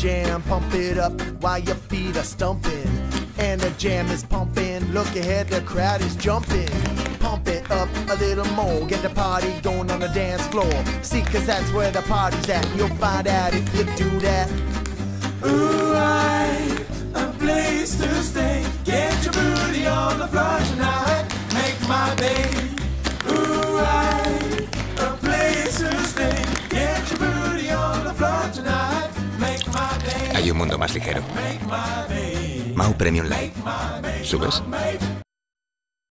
jam, pump it up while your feet are stumping. And the jam is pumping, look ahead, the crowd is jumping. Pump it up a little more, get the party going on the dance floor. See, cause that's where the party's at. You'll find out if you do that. Ooh, I, a place to stay. Get your booty on the floor Hay un mundo más ligero. Mau Premium Live. ¿Subes?